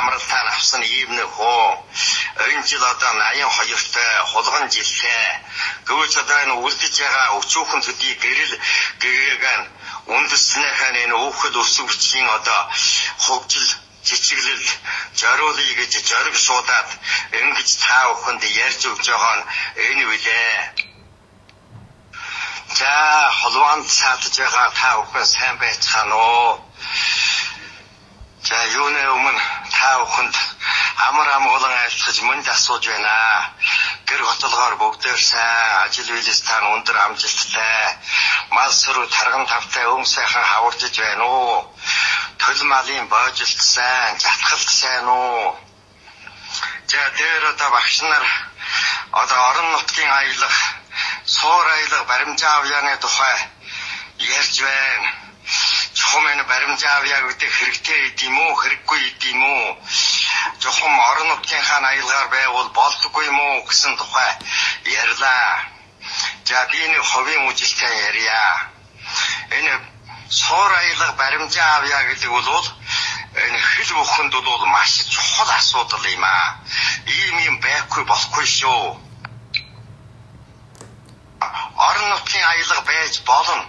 амралтаа авсан ийм нэг хөө энэ жил одоо 82-тай хулган жилтэй гэвч одоо энэ үлдэж байгаа өчүүхэн төдий гэрэл гэгээг нь үндэснийхээ энэ өөхөл өсвөчийн одоо хөгжил жичиглэл зориулъя гэж зориг шуудаад ингэж та бүхэнд ярьж өгч байгаа нь энэ үлээ. За холвонд цаатаж байгаа та бүхэн сайн байцгаана уу? За юуны өмнө та бүхэнд амар амгалан айлтгаж мөнд асууж байна. Гэр хотолгоор бүгдээр сайн ажил үйлсээр өндөр амжилттай мал сүрүү тарган тавтай өн сайхан хаваржж байна уу? Төл малын боожилт сайн, жатгалт сайн уу? За дээр одоо багш нар одоо орон нутгийн аялах, суур аялах баримжаа авьяаны тухай ярьж байна. Чухам энэ баримжаа авьяа гэдэг хэрэгтэй идэм үү, хэрэггүй идэм үү? Чухам орон нутгийнхаа аялгаар байвал болдоггүй юм уу гэсэн тухай ярьлаа. За би нэг ховын үжилтээ ярья. Энэ суур аялга баримжаа авъя гэдэг бол энэ хэл бүхэнд бол маш чухал асуудал юм аа. Ийм юм байхгүй болохгүй шүү. Орон нутгийн аялга байж болно.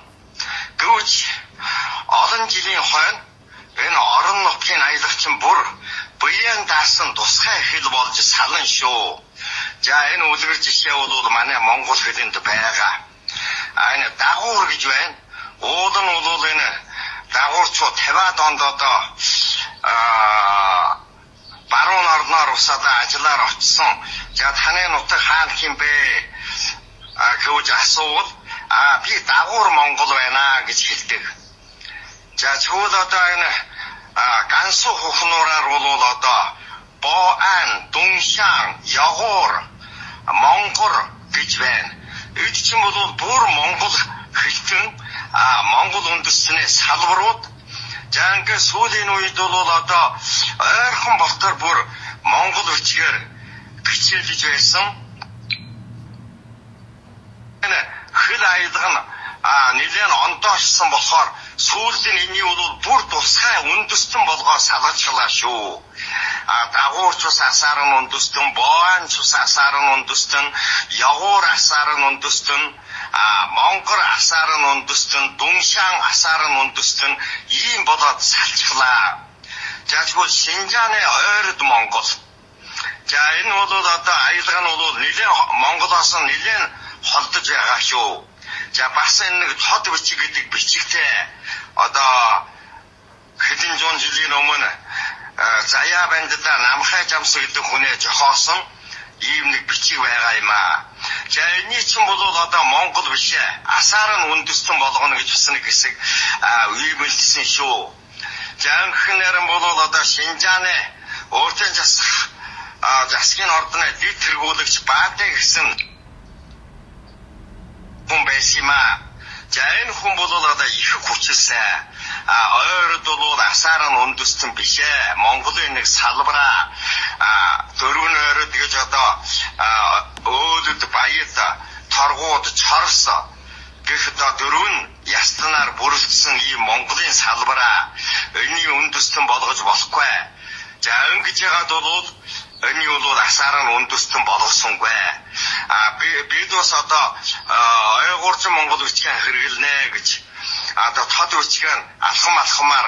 Гэвч олон жилийн хойно энэ орон нутгийн аялга чинь бүр буян даасан тусгай хэл болж салан шүү. За энэ үлгэр жишээ бол манай монгол хэлэнд байгаа. Энэ дагуур гэж байна Ууд нь бол энэ дагуурчуу 50-аад онд одоо аа баруун орноор усаад ажиллаар очсон. За таны нутаг хаан хин бэ? А гэж асуувал а би дагуур Монгол байна гэж хэлдэг. За чигвэл одоо энэ гансуу хөхнүүрээр бол одоо боан, дүншаан, ягуур, монгор гэж байна. Эд чинь бол бүр монгол хэлтэн Монгол үндэстний салбарууд за ингээ сүүлийн үед бол одоо ойрхон болтоор бүр Монгол бичгээр хичээлж байсан. Энэ хэл аялга нь нэлээд ондоошсон болохоор сүүлийн энийг бол бүр тусгай үндэстэн болгоо салгачлаа шүү. А дагуурч ус асаар нь үндэстэн, боанч ус асаар нь үндэстэн, ягуур асаар нь үндэстэн а Монгол асаар нь үндэстэн, Дүншаан асаар нь үндэстэн ийм болоод салчглаа. Тэгвэл Шинжааны ойрд Монгол. За энэ бол одоо аялга нь бол нэлээд Монголоос нь нэлээд холдож байгаа шүү. За бас энэ нэг тод бичиг гэдэг бичигтэй одоо хэдэн зуун жилийн өмнө заяа бандда намхай жамс гэдэг хүнээ жохоосон ийм нэг бичиг байгаа юм аа. За энэ чинь бол одоо Монгол биш ээ. Асаар нь үндэстэн болгоно гэж бас нэг хэсэг үймэлсэн шүү. За анхнаар нь бол одоо Шинжааны өөртөө засах засгийн ордны дэд тэргүүлэгч Баатай гэсэн хүн байсан юм аа. За энэ хүн бол одоо их хүчилсэн. А ойрд бол асаар нь үндэстэн биш ээ. Монголын нэг салбараа дөрвөн ойрд гэж одоо өөлөд баяд торгууд чорс гэх одоо дөрвөн ястнаар бүрэлдсэн ийм Монголын салбараа энэ үндэстэн болгож болохгүй. За ингэж яагаад бол энэ бол асаар нь үндэстэн болгосонгүй. А би бид бас одоо ойгуурчин Монгол бичгийн хэрэглэнэ гэж одоо тод бичгийн алхам алхамаар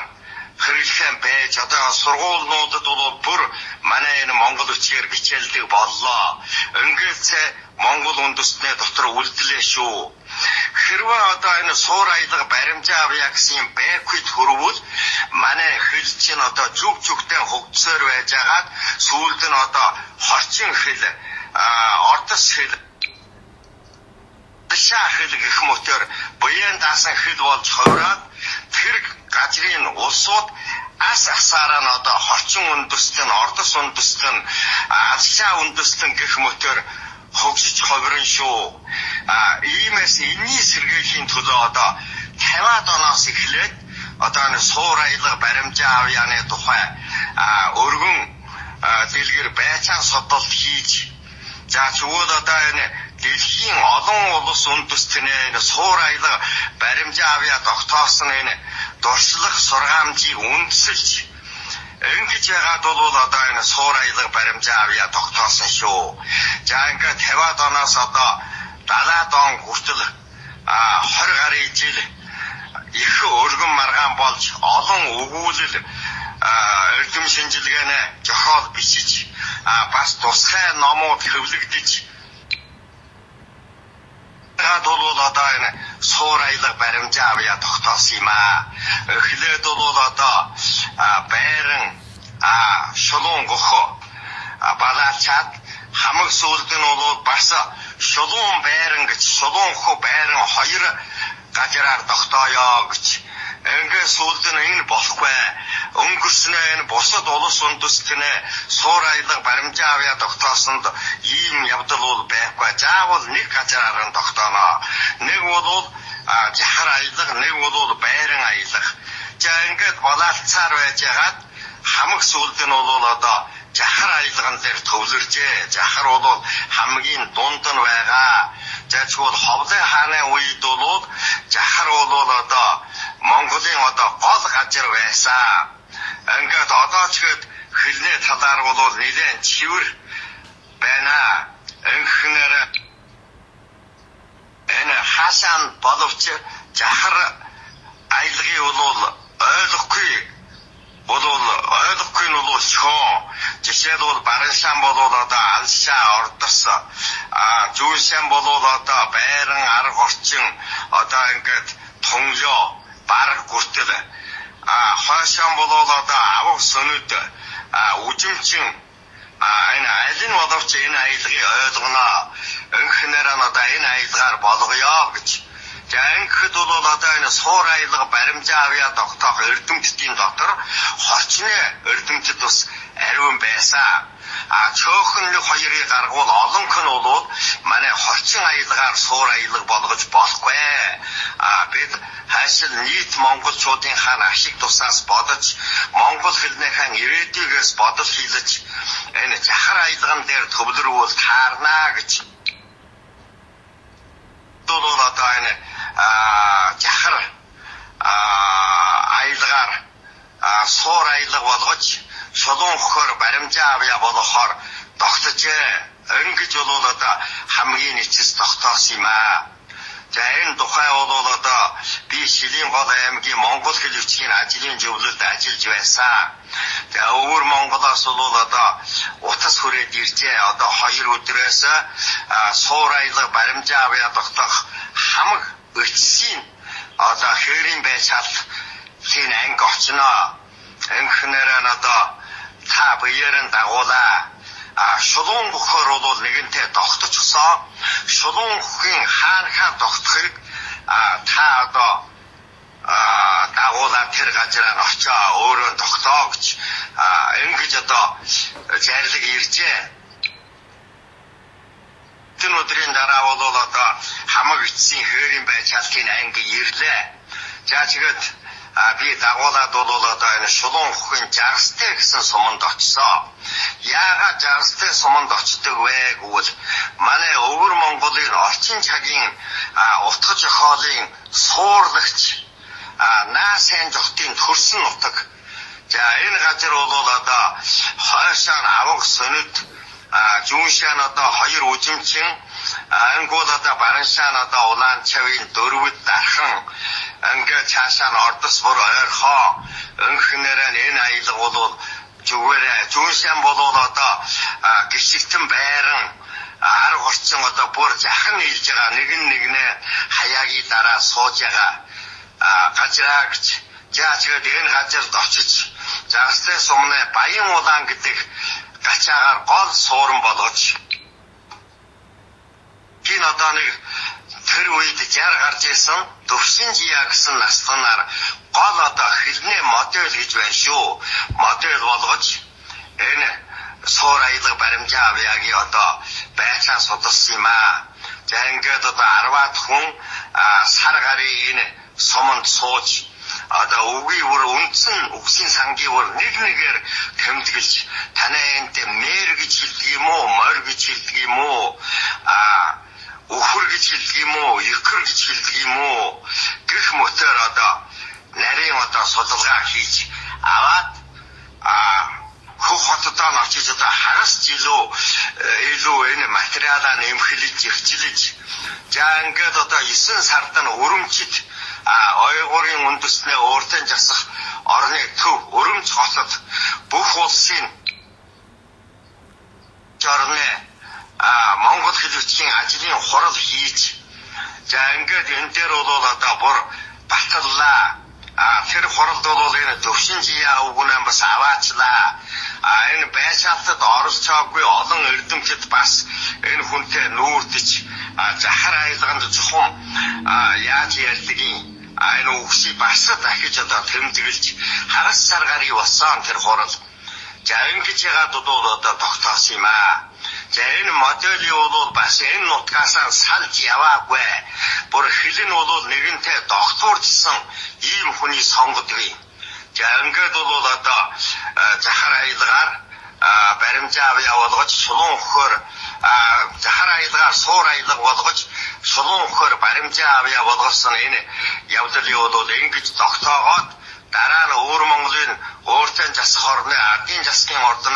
хэрэглэхэн байж одоо сургуулиудад бол бүр манай энэ Монгол бичгээр хичээлдэг боллоо. Ингээд Монгол үндэстнээ дотор үлдлээ шүү. Хэрвээ одоо энэ суур аялга баримжаа авъя гэсэн бэквит хөрвөл манай хэл чинь одоо зүг зүгтээ хөгжсөөр байж хагаад сүүлд нь одоо хорчин хэл ордос хэл бишаа хэл гэх мөтөр буян даасан хэл болж хувраад тэр газрын улсууд ас асаараа нь одоо хорчин үндэстэн, ордос үндэстэн, алшаа үндэстэн гэх мөтөр хөгжиж ховрон шүү. А иймээс энэний сэргээлийн төлөө одоо 50-аад оноос эхлээд одоо нэг суур аялга баримжаа авьяаны тухай өргөн дэлгэр байцаан судалт хийж за чигвэл одоо энэ дэлхийн олон улс үндэстнээ энэ суур аялга баримжаа авья тогтоосон энэ дуршлах сургаамжийг үндэслэж Ингэж яагаад бол одоо энэ суур аялга баримжаа авъя тогтоосон шүү. За ингээд 50-аад оноос одоо 70-аад он хүртэл а 20 гаруй жил их өргөн маргаан болж олон өгүүлэл эрдэм шинжилгээнэ зохиол бичиж бас тусгай номууд хэвлэгдэж Гад бол одоо энэ суур аялга баримжаа авъя тогтоосон юм аа. Эхлээд бол одоо байран шулуун гохо балаачаад хамаг сүлд нь бол бас шулуун байран гэж шулуун хөө байран хоёр газараар тогтооё гэж. Ингээ сүлд нь энэ болохгүй. Өнгөрснөө энэ бусад улс үндэстнэ суур аялга баримжаа авья тогтоосонд. Ийм явдал бол байхгүй. Заавал нэг газараар нь тогтооно нэг бол жахар аялга нэг бол байран аялга за ингээд балаалцаар байжгаад хамаг сүлд нь бол одоо жахар аялган дээр төвлөржээ. Жахар бол хамгийн дунд нь байгаа. За тэгвэл ховлын хааны үед бол жахар бол одоо Монголын одоо гол газар байсан. Ингээд одоо ч гээд хилний талаар бол нэлээд чивэр байна. Энхнэр энэ хасаан боловч жахар аялгыг бол ойлгохгүй бол ойлгохгүй нь бол чоо жишээлбэл бараншаан бол одоо алшаа ордос. А зүүшаан бол одоо байран арга орчин одоо ингээд тонлоо бараг хүртэл а хойшаан бол одоо авах сөнөд. Үжимчин. А энэ аль нь боловч энэ аялгыг ойлгоно. Өнхнээр нь одоо энэ аялгаар болгоё гэж. За ангихд бол одоо энэ суур аялга баримжаа авья тогтоох эрдэмтдийн дотор хорчны эрдэмтэд бас ариун байсан. А цөөхөн нэг хоёрыг гаргуул олонх нь бол манай хорчин аялгаар суур аялга болгож болохгүй. А бид хайшил нийт монголчуудын хаан ашиг тусаас бодож монгол хэлнийхэн ирээдүйгээс бодол хийлэж энэ жахар аялган дээр төвлөрвөл таарнаа гэж бол одоо энэ жахар аялгаар суур аялга болгож шулуун хөхөр баримжаа авья болохоор тогтжээ. Ингэж бол одоо хамгийн эцэс тогтоосон юм аа. За энэ тухай бол одоо би Шилийн гол аймгийн Монгол хэл хүчгийн ажлын зөвлөлд ажиллаж байсан. За өвөр Монголоос бол одоо утас хүрээд иржээ. Одоо хоёр өдрөөс суур аялга баримжаа авья тогтоох хамаг өчсийн одоо хээрийн байцаал тийм анги очно. Ангихнээр нь одоо та баярын дагуулаа. А шулуун бөхөр бол нэгэнтээ тогтчихсоо. Шулуун бүхийн хаан хаан тогтохыг а та одоо дагуулаа тэр газараар очоо өөрөө тогтоо гэж ингэж одоо зарлиг иржээ. Хэдэн өдрийн дараа бол одоо хамаг эцсийн хээрийн байцаалтын анги ирлээ. За тэгээд би дагуулад бол одоо энэ шулуун хөхийн жарстай гэсэн суманд очсон. Яагаад жарстай суманд очдөг вэ гэвэл манай өвөр Монголын орчин цагийн утгаж хоолын суурлагч наасан жохтын төрсөн нутаг. За энэ газар бол одоо хойшоо авах сөнөд зүүншээ нь одоо хоёр үжимчин ангууд одоо бараншаа нь одоо улаан чавын дөрвөд дархан ингээ цаашаа нь ордос бүр ойрхоо өнхнөрөө энэ аялга бол зүгээрээ зүүншээ бол одоо гიშгтэн байран арга орчин одоо бүр захан нийлж байгаа. Нэг нь нэгнээ хаяагийн дараа сууж байгаа. Газраа гэж за тэгээд энэ газарт очиж загастай сумны баян улаан гэдэг гачаагаар гол сууран болгож гин одоо нэг тэр үед яар гарч исэн төвшин жия гэсэн настанаар гол одоо хэлний модель гэж байна шүү. Модель болгож энэ суур аялга баримжаа авьяагийн одоо байцаа судалсан юм аа. За ингээд одоо 10-аад хүн сар гарын энэ суманд сууж одоо үгийн үр үндсэн үгсийн сангийн үр нэг нэгээр тэмдэглэж танай энд мэр гэж хэлдэг юм уу морь гэж хэлдэг юм уу а өхөр гэж хэлдэг юм уу? Екэр гэж хэлдэг юм уу? Гэх мөтөр одоо нарийн одоо судалгаа хийж аваад а хөх хотдоо очиж одоо хагас жилөө илүү энэ материалаа нэмхлэж зэвчилж за ингээд одоо 9 сард нь өрөмчид а ойгуурын үндэснээ өөртөө жасах орны төв өрөмч хотод бүх улсын орны а Монгол хэл бичгийн ажлын хурал хийж за ингээд энэ дээр бол одоо бүр баталлаа. А тэр хуралд бол энэ төвшин жия өгнө бас аваачлаа. А энэ байшаалтад орж чаагүй олон эрдэмтэд бас энэ хүнтэй нүүртэж захар айлганд зөвхөн яаж ярьдгийг а энэ үгсийг бас дахиж одоо тэмдэглэж хагас сар гарыг болсон тэр хурал? За ингэж ягаад бол одоо тогтоосон юм аа За энэ модели бол бас энэ нутгаасаа салж яваагүй. Бүр хэл нь бол нэгэнтэй докторчсан ийм хүний сонгодог юм. За ингээд бол одоо захар аялгаар баримжаа авъя болгож сулуун өхөр захар аялгаар суур аялга болгож сулуун өхөр баримжаа авъя болгосон энэ явдлыг бол ингэж тогтоогоод дараа нь өвөр Монголын өөртөө засах орны ардын засгийн ордон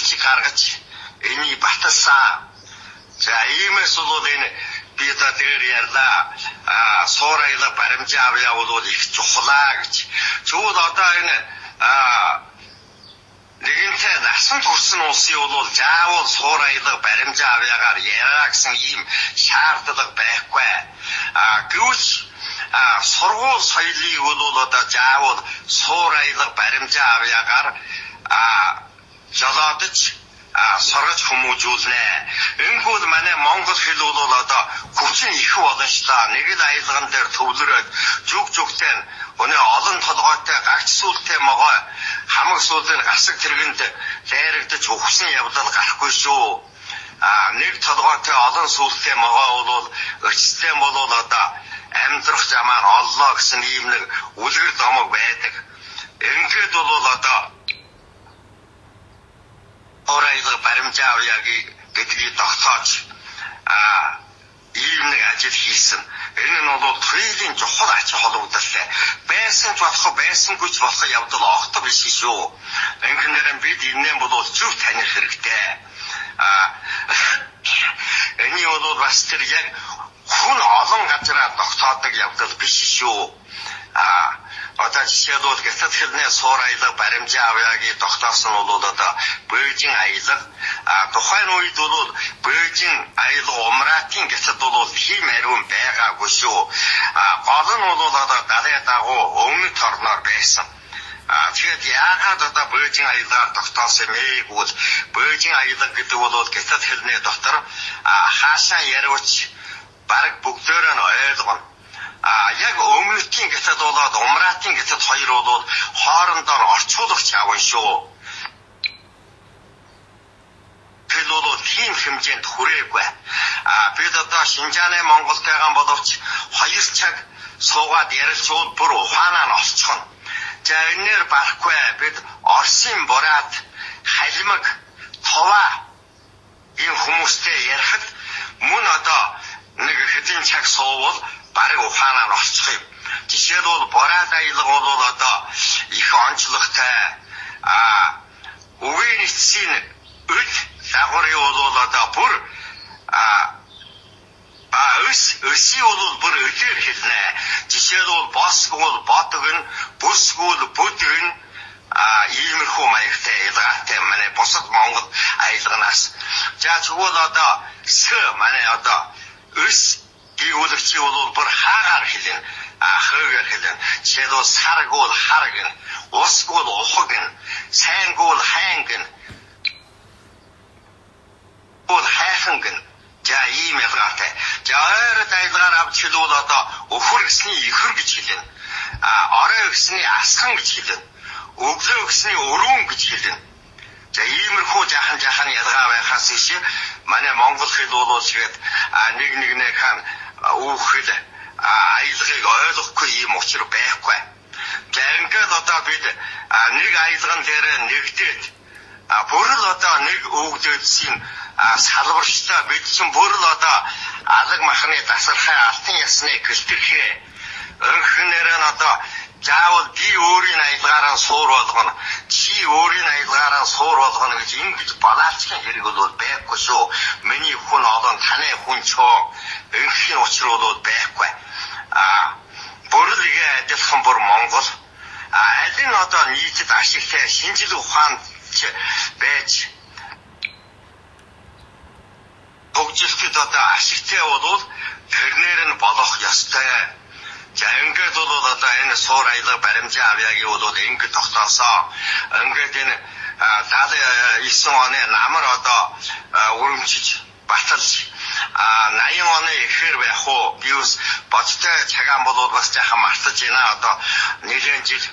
бичиг гаргаж энийг баталсан. За иймээс бол энэ би та дээр ярьлаа. А суурайлга баримжаа авъя бол их чухлаа гэж. Зүгээр одоо энэ а нэгэнтээ насан турсан улсын бол заавал суурайлга баримжаа авьяагаар яриа гэсэн ийм шаардлага байхгүй. А гэвч а сургууль соёлыг бол одоо заавал суурайлга баримжаа авьяагаар а жолоодож сургаж хүмүүжүүлнэ. Энэхүү манай монгол хэл бол одоо хүчин их боломжтой. Нэг л аялган дээр төвлөрөөд зүг зүгтээ өнөө олон толгойтой гагц сүлтэй могой хамаг сүүлэн гасаг тэргэнд дайрагдаж ухсан явдал гарахгүй шүү. А нэг толгойтой олон сүлтэй могой бол өчтөн бол одоо амьдрах замаар оллоо гэсэн ийм нэг үлгэр домог байдаг. Ингээд бол одоо оройг баримжаа авъя гэдгийг тогтоож а ийм нэг ажил хийсэн. Энэ нь бол трейлинг чухал ач холбогдолтой. Байсан ч болох байсангүй ч болох явдал огт биш шүү. Ингэнээр бид энээн бол зөв таних хэрэгтэй. А энэ бол бас тэр яг хүн олон газараа тогтоодог явдал биш шүү. А одоо жишээлбэл гятад хэлний суур аялга баримжаа авьяагийн тогтоосон бол одоо Бээжин аялга а тухайн үед бол Бээжин аялга умраатын гятад бол тийм ариун байгаагүй шүү. А гол нь бол одоо далай дагуу өмнөд торноор байсан. А тэгээд яагаад одоо Бээжин аялгаар тогтоосон юм бэ гэвэл Бээжин аялга гэдэг бол гятад хэлний дотор хаашаа яриуч баг бүгдөө нь ойлгоно а яг өмнөдгийн гятад болоод умраатын гятад хоёр бол хоорондоор орчуулагч явна шүү. Бол тийм хэмжээнд хүрээгүй. А бид одоо Шинжааны Монголтойгоо боловч хоёр цаг суугаад ярилцвал бүр ухаанаа нь олцгоно. За энээр барахгүй бид Оросын бураад халимаг туваа ийм хүмүүстэй ярихад мөн одоо нэг хэдийн цаг суувал барыг ухаанаар нь олцох юм. Жишээлбэл бораад аялга бол одоо их онцлогтой а үгийн эцсийн үл дагуурын бол одоо бүр а а өс өсий бол бүр өдөр хэлнэ. Жишээлбэл босгол бодог нь бүсгүүл бүдэг нь а иймэрхүү маягтай ялгаатай манай бусад Монгол аялганаас за тэгвэл одоо с манай одоо өс Гүйгүүлэгчийн бол бүр хаагаар хэлэн хөөгээр хэлэн жишээлбэл саргуул хараг нь усгуул ухаг нь сайнгуул хайнг нь уул хайхан нь за ийм ялгаатай. За ойрод айлгаар авч хэлвэл одоо өхөр гэсний ихэр гэж хэлэн. А орой гэсний асхан гэж хэлэн. Өглөө гэсний өрүүн гэж хэлэн. За иймэрхүү жахан жахан ялгаа байхаас иш манай монгол хэл болов тэгээд нэг нэгнээ хаан үүхэл аялгыг ойлгохгүй юм учир байхгүй. За ингээд одоо бид нэг аялган дээр нэгдээд бүр л одоо нэг өвгдөөдсийн салбарчтай бид ч бүр л одоо алаг махны дасархай алтан ясны гэлтэрхээ өнхнээр нь одоо заавал би өөрийн аялгаараа суур болгоно. Чи өөрийн аялгаараа суур болгоно гэж ингэж балаачгийн хэрэг бол байхгүй шүү. Миний хүн олон таны хүн чөө энхийн учир бол байхгүй. А бүрэлгээ адилхан бүр Монгол. Аль нь одоо нийтэд ашигтай шинжил ухаанд байж хөгжилтэд одоо ашигтай болвол тэрнэр нь болох ёстой. За ингээд бол одоо энэ суур аялга баримжаа авьяагийн бол ингээд тогтоосоо ингээд энэ 79 оны намар одоо өрөмчиж баталж 80 оны ихээр байх уу би бас бодтой цагаан болоод бас жаахан мартаж байна одоо нэгэн жил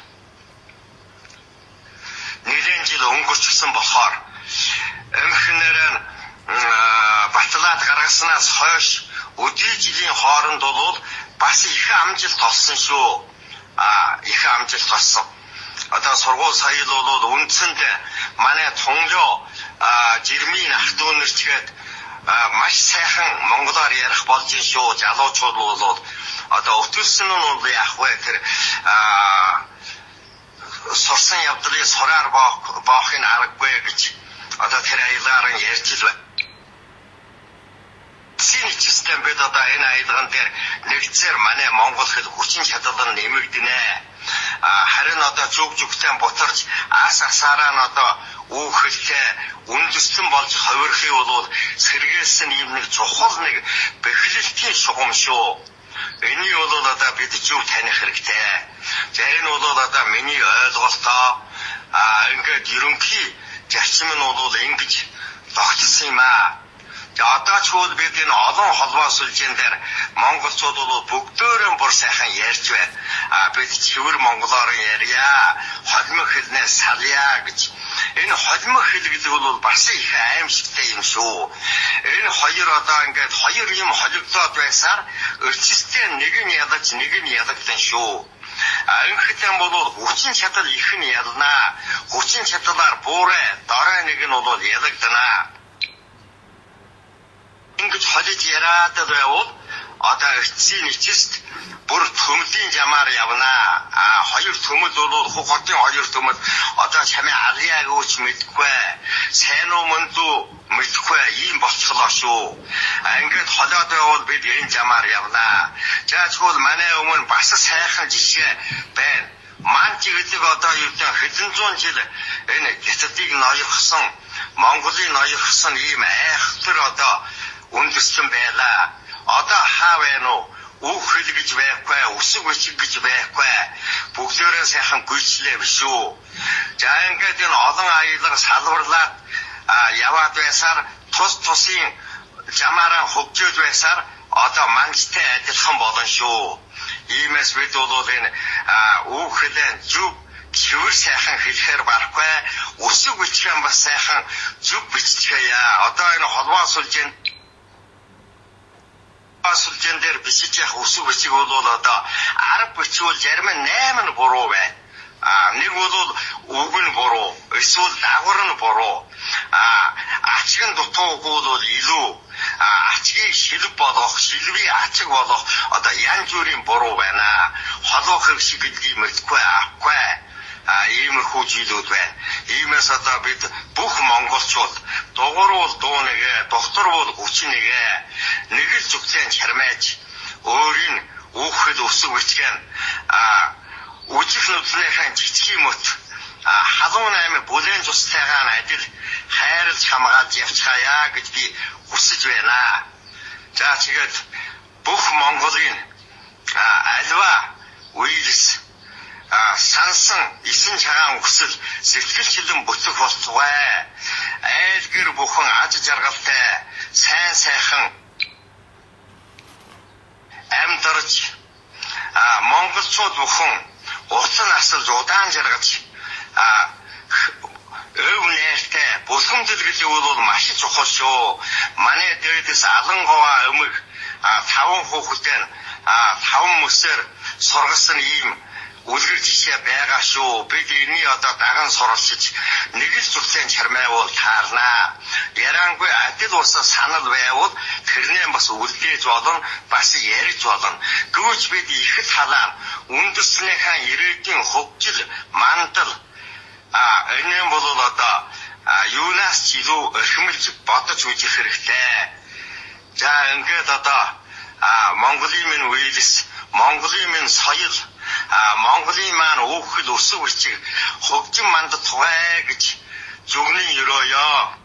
нэгэн жил өнгөрчихсөн болохоор эмхнэр нь батлаад гаргаснаас хойш өдий жилийн хооронд бол бас их амжилт олсон шүү. А их амжилт олсон. Одоо сургууль соёл бол үндсэндээ манай тунлоо жирмийн ах дүүнэрчгээд маш сайхан монголоор ярих болж шүү. Залуучууд бол одоо өтөлсөн нь бол яах вэ тэр сурсан явдлыг сураар боохын аргагүй гэж одоо тэр аягаар нь ярьж л байна вакцины систем бид одоо энэ аялган дээр нэгцээр манай Монгол хэл хүчин чадал нь нэмэгдэнэ. Харин одоо зүг зүгтээ бутарч ас асаараа нь одоо үүхэлтэй үндэстэн болж хувирхий бол сэргээсэн юм нэг чухал нэг бэхлэлтийн шугам шүү. Энийг бол одоо бид зөв таних хэрэгтэй. Зарим нь бол одоо миний ойлголтоо а ингээд ерөнхий зарчим нь бол ингэж тогтсон юм аа одоо ч бол бид энэ олон холбоо сүлжээн дээр монголчууд бол бүгдөө бүр сайхан ярьж байна. А бид чивэр монголоор ярья. Холимог хэлнээ салъя гэж. Энэ холимог хэл гэдэг бол бас их аимшигтай юм шүү. Энэ хоёр одоо ингээд хоёр юм холигдоод байсаар өрчстэй нэг нь ядаж нэг нь ядагдан шүү. Анхтай бол хүчин чадал их нь ялнаа. Хүчин чадлаар буурай, дорой нэг нь бол ядагдана ингэж холиж яриад байвал одоо эцсийн нэчист бүр төмлийн жамаар явна. А хоёр төмөл бол хотын хоёр төмөл одоо чамын алиаг өөч мэдгүй. Сайн уу мөн дүү мэдгүй ийм болцлоо шүү. А ингээд холиод байвал бид энэ жамаар явна. За тэгвэл манай өмнө бас сайхан жишээ байна. Манч гэдэг одоо юу гэдэг хэдэн зуун жил энэ гятадыг ноёрхсон Монголын ноёрхсон ийм айхтар одоо үндэстэн байлаа. Одоо хаа байна уу? Үг хэл гэж байхгүй, үсэг үсэг гэж байхгүй. Бүгдээрээ сайхан гүйцлээ биш үү? За ингээд энэ олон аялал салварлаад яваад байсаар тус тусын жамаараа хөгжөөж байсаар одоо мангастай адилхан болно шүү. Иймээс бид бол энэ үг хэлэн зүг чивэр сайхан хэлэхээр барахгүй үсэг бичгэн бас сайхан зүг биччихъя. Одоо энэ холбоо сүлжээнд сүлжээн дээр бичиж явах өсөг бичиг бол одоо 10 бичвэл зарим нь 8 нь буруу байна. А нэг бол үг нь буруу, эсвэл дагвар нь буруу. А ачиг нь дутуугүй бол илүү а ачгийг шилб болгох, шилбийг ачиг болгох одоо янз бүрийн буруу байна. Холоо хөвшиг гэдгийг мэдгүй авахгүй а иймэрхүү жилүүд байна. Иймээс одоо бид бүх монголчууд дугуйруул дуу нэгэ, доктор бол хүчин нэгэ нэг л зүгтэн чармайж өөрийн үхэл өсөг бичгэн а үжих нүдлийнхэн жижиг мөт халуун аймаг бүлээн цустайгаа адил хайрлж хамгаалж явчихая гэж би хүсэж байна. За тэгээд бүх Монголын альва үйлс сансан исэн цагаан өсөл сэтгэл чилэн бүтгэх болтугай айл гэр бүхэн аж жаргалтай сайн сайхан. Амьдарч а монголчууд бүхэн утсан асалж удаан жаргаж. А өв нэртэй булхамдал гэдэг бол маш чухал шүү. Манай дээдэс алангова өмг а таван хүүхэдтэй а таван мөсөр сургасан ийм үлгэр жишээ байгаа шүү. Бид энийг одоо даган суралцж нэг л зүгтэн чармайвал таарнаа. Ярангүй адил усаа санал байвал тэрнээ бас үлдээж болно, бас ярьж болно. Гүйж бид их л халаа үндэснийхэн ирээдүйн хөгжил, мандал а энэ бол одоо юунаас ч илүү эрхэмлж бодож үзэх хэрэгтэй. За ингээд одоо Монголын минь үеэлс, Монголын минь соёл, Монголын маань өөхөл өсөв үрчиг хөгжим манд тугай гэж зүгнэн өрөөё.